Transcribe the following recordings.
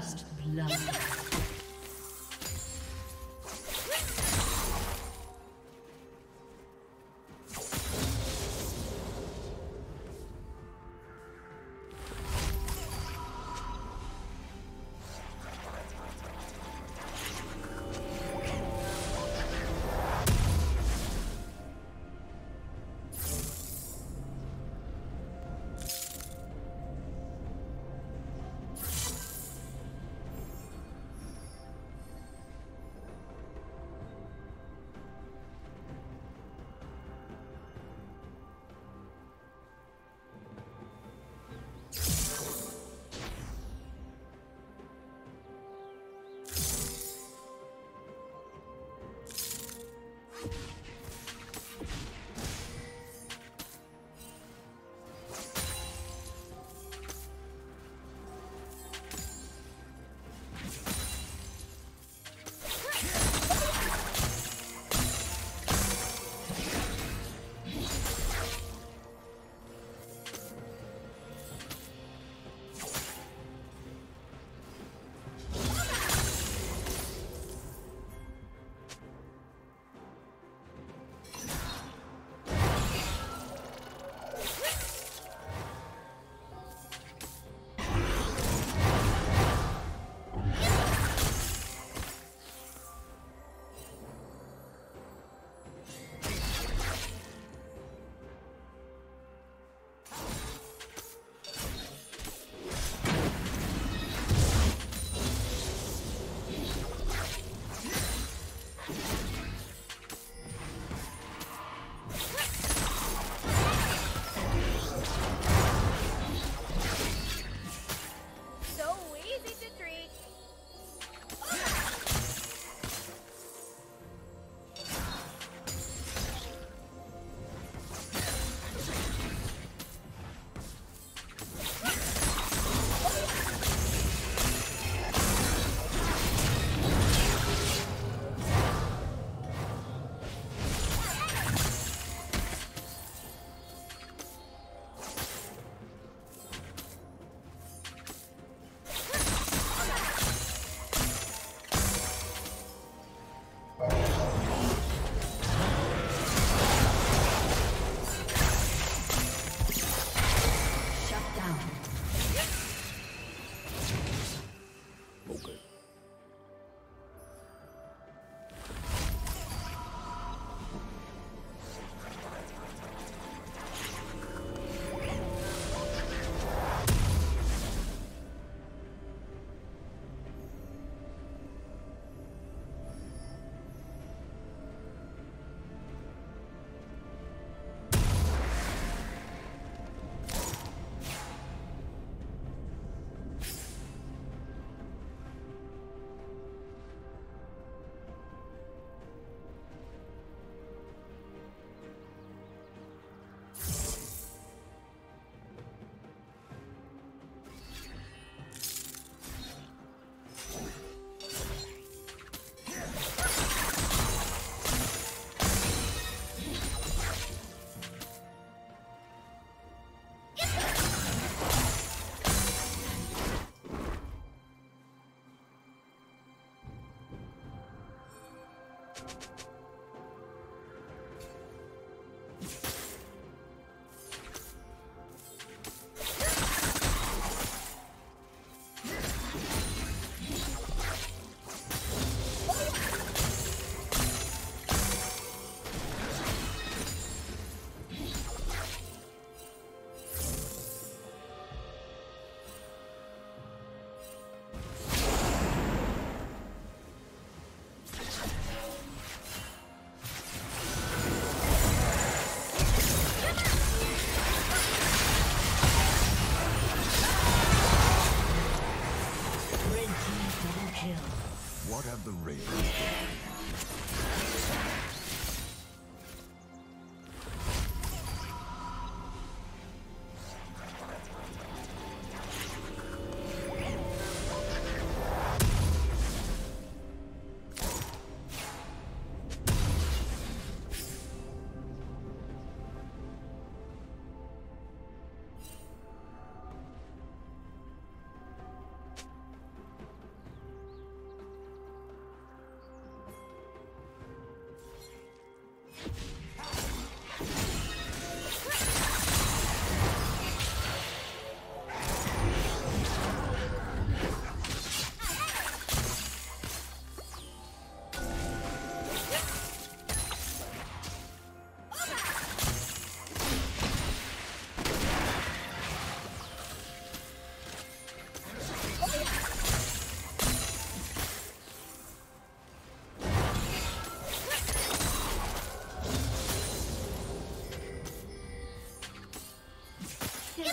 First blood.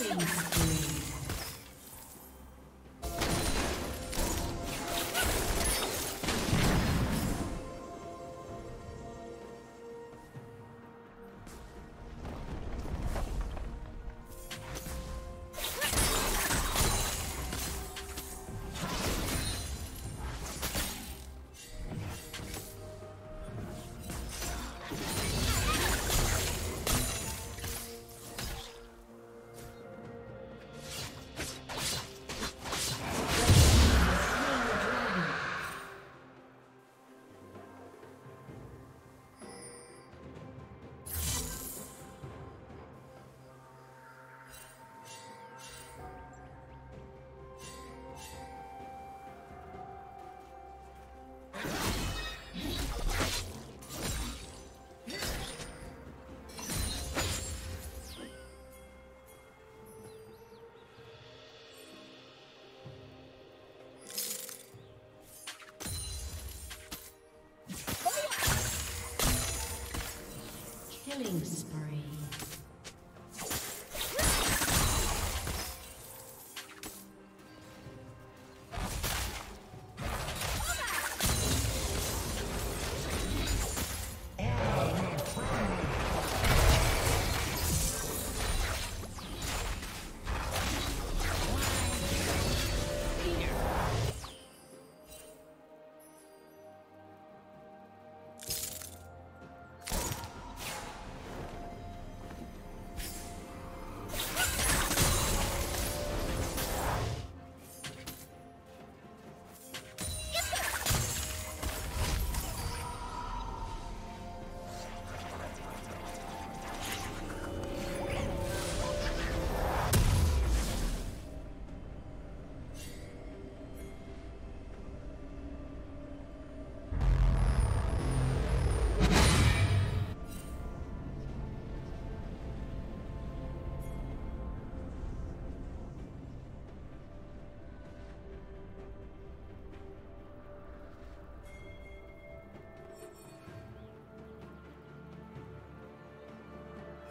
Killing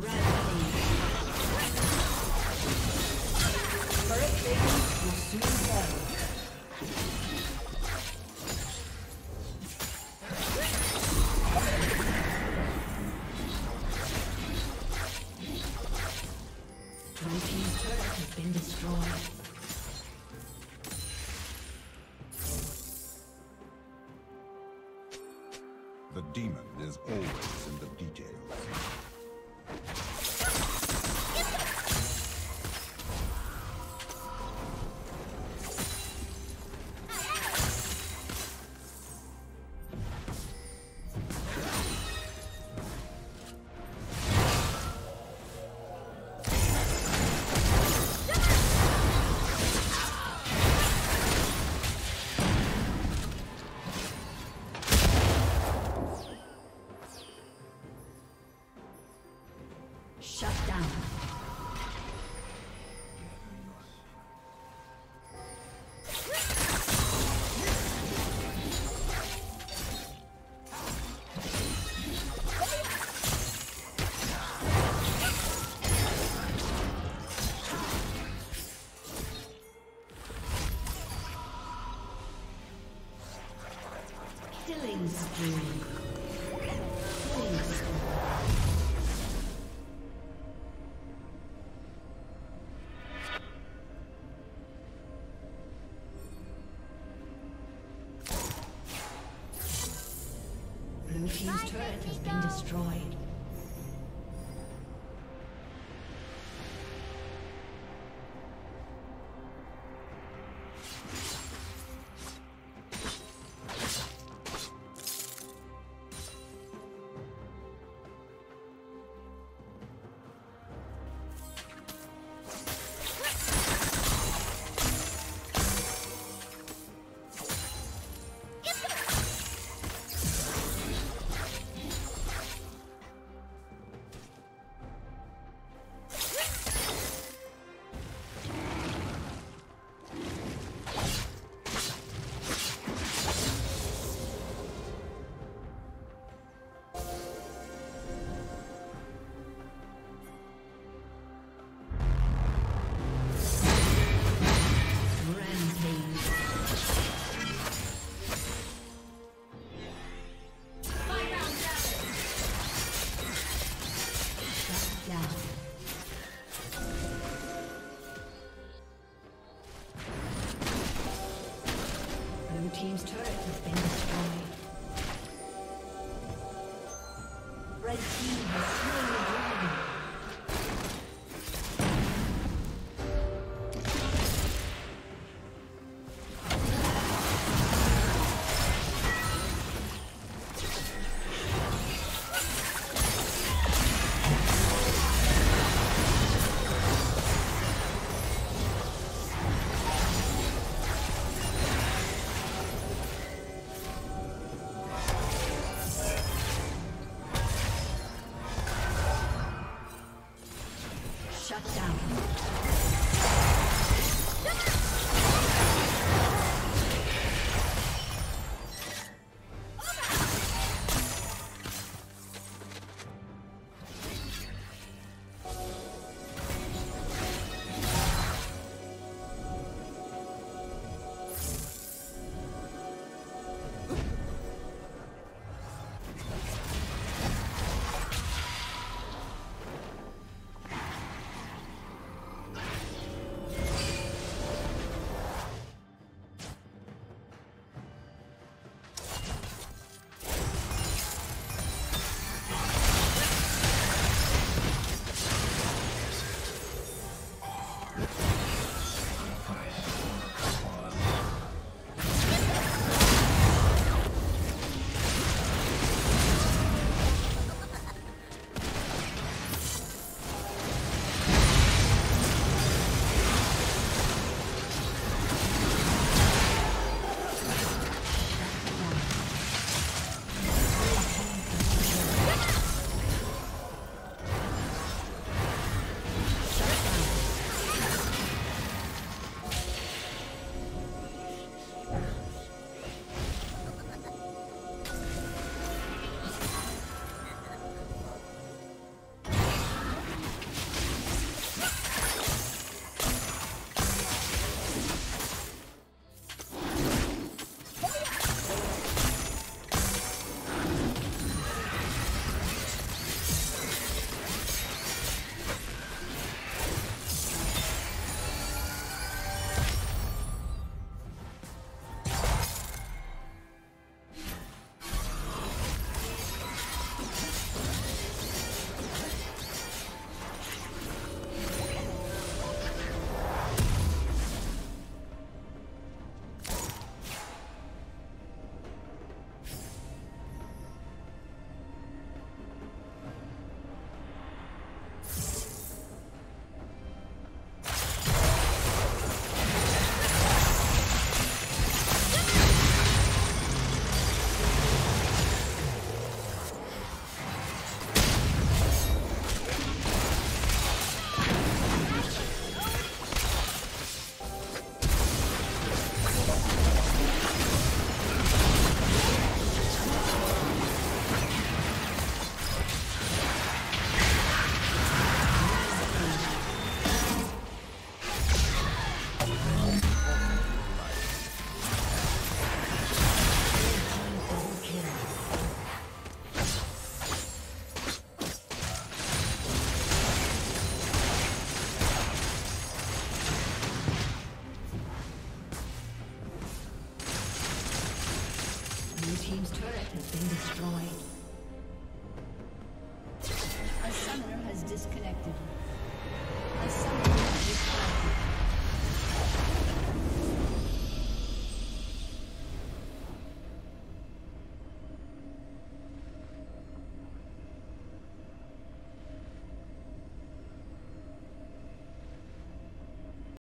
Blue destroyed.